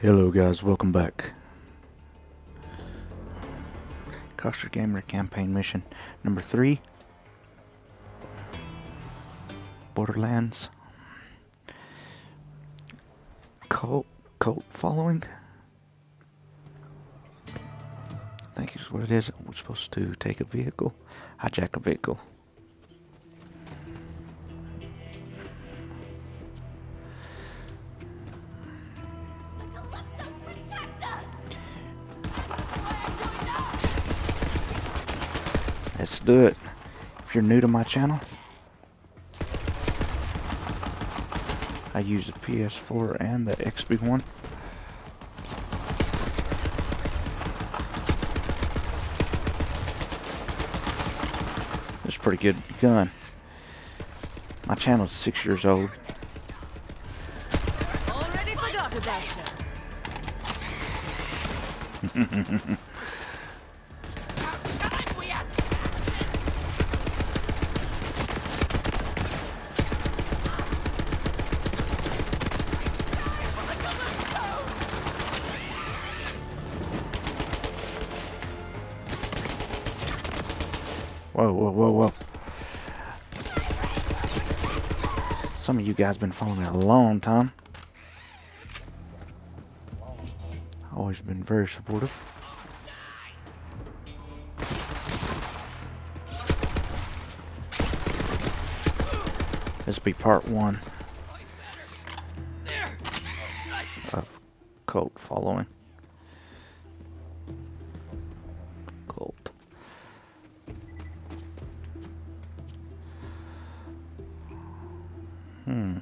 Hello guys, welcome back. Coxford Gamer campaign mission number three. Borderlands. Cult cult following. I think is what it is. We're supposed to take a vehicle, hijack a vehicle. Do it. If you're new to my channel, I use the PS4 and the XB1. It's a pretty good gun. My channel's six years old. Already forgot about you. Whoa, whoa. Some of you guys been following me a long time. Always been very supportive. This will be part one of cult following. Hmm.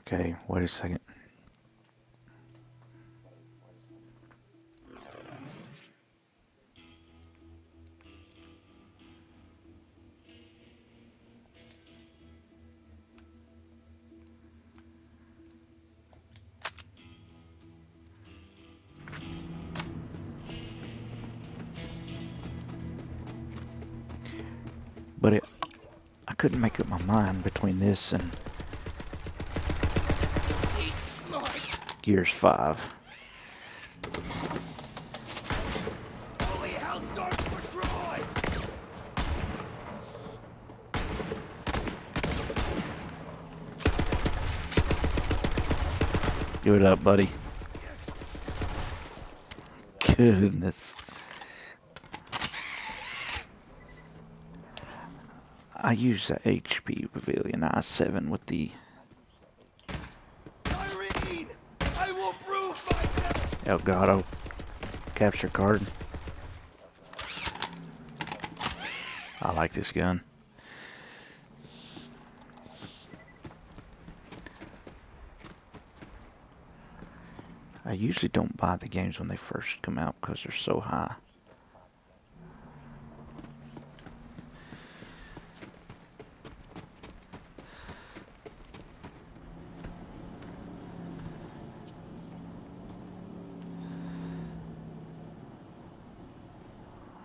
Okay, wait a second. But it, I couldn't make up my mind between this and Gears 5. Holy hell, starts for Troy! Give it up, buddy. Goodness. I use the HP Pavilion i7 with the Irene! I will prove! Elgato capture card. I like this gun. I usually don't buy the games when they first come out because they're so high.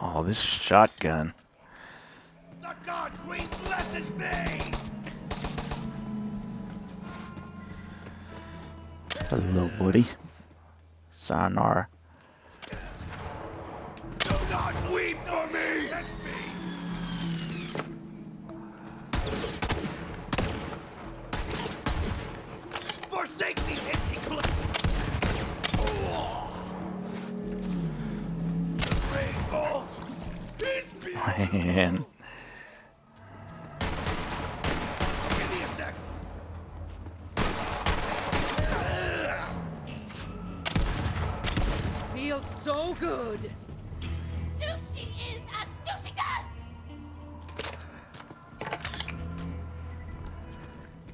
Oh, this shotgun. The God Queen blesses me! Hello, buddy. Sayonara. Do not weep for me! Forsake these man. Give me a sec. Feels so good. Sushi is as sushi does!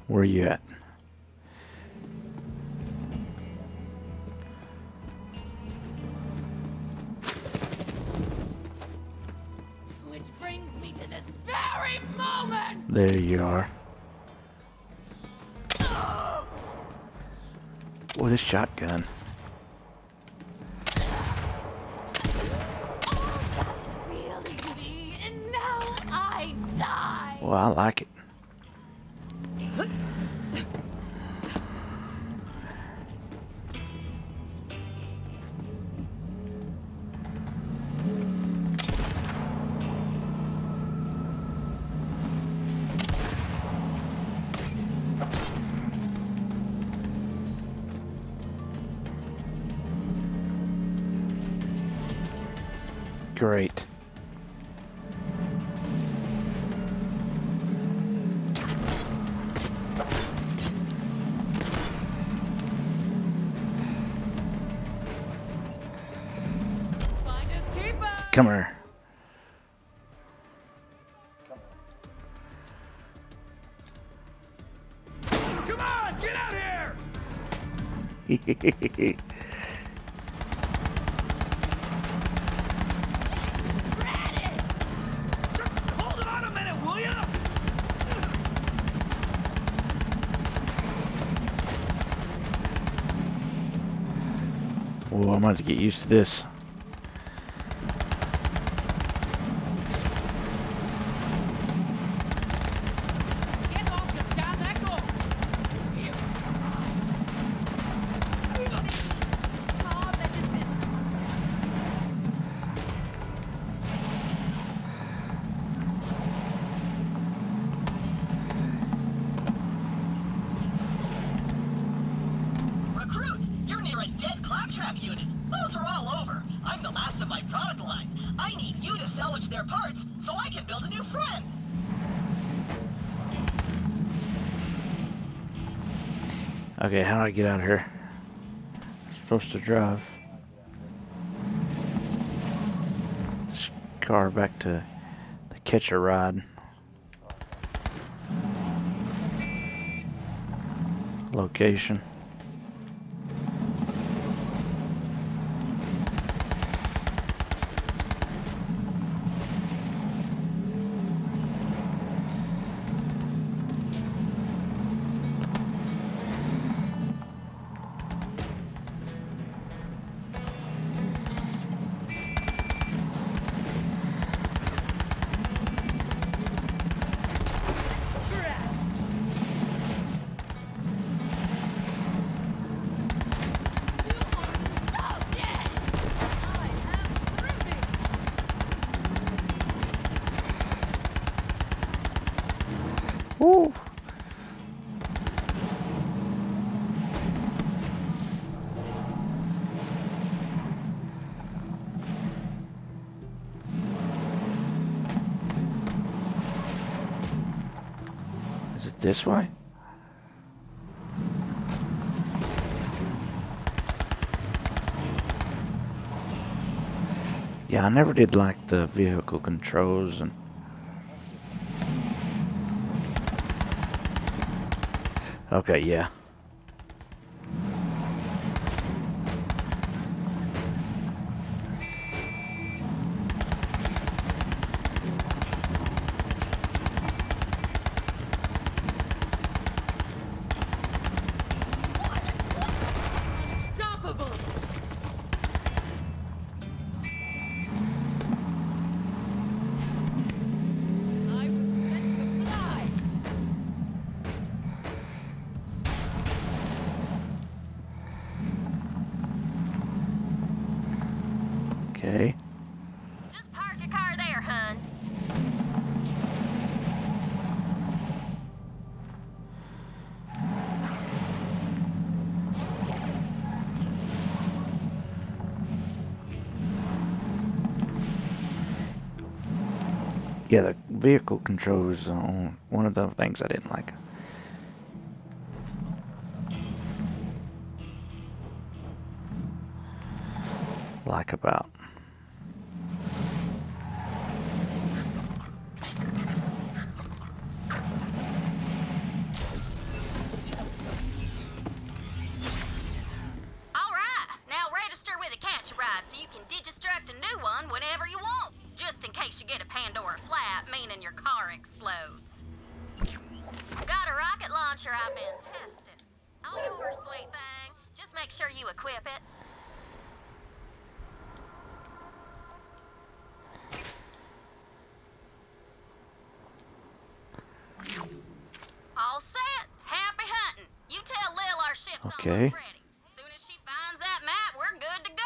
Where you at? There you are. Oh, this shotgun. Real is me, and now I die! Well, I like it. Great. Come here. Come on, get out here! Hold it on a minute, will ya? Oh, I'm going to get used to this. Get off the damn echo. Here. Ah, medicine. Recruit, you're near a dead claptrap unit. Those are all over. I'm the last of my product line. I need you to salvage their parts so I can build a new friend. Okay, how do I get out of here? I'm supposed to drive this car back to the Catch-A-Ride. Location. This way? Yeah, I never did like the vehicle controls and Okay, yeah. Okay. Just park your car there, hun. Yeah, the vehicle control was uh, one of the things I didn't like. Like about. You equip it. All set. Happy hunting. You tell Lil our ship's Okay. almost ready. Soon as she finds that map, we're good to go.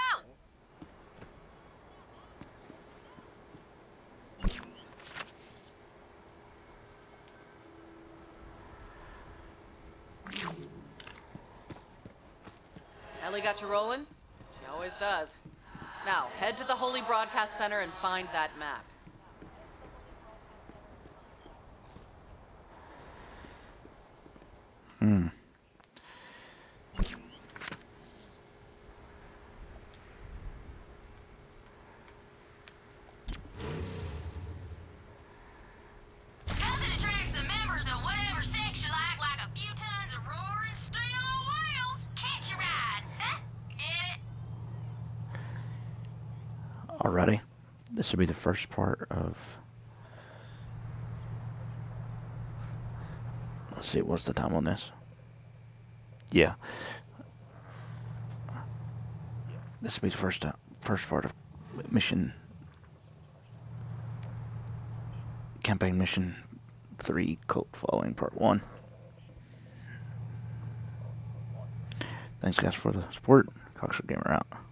Ellie got you rolling? She always does. Now, head to the Holy Broadcast Center and find that map. Hmm. Nothing attracts the members of whatever sex you like like a few tons of roaring steel wheels. Catch a ride. Huh? Get it? Alrighty. This will be the first part of. Let's see, what's the time on this? Yeah. This will be the first uh, first part of mission campaign mission three cult following part one. Thanks guys for the support. Coxford Gamer out.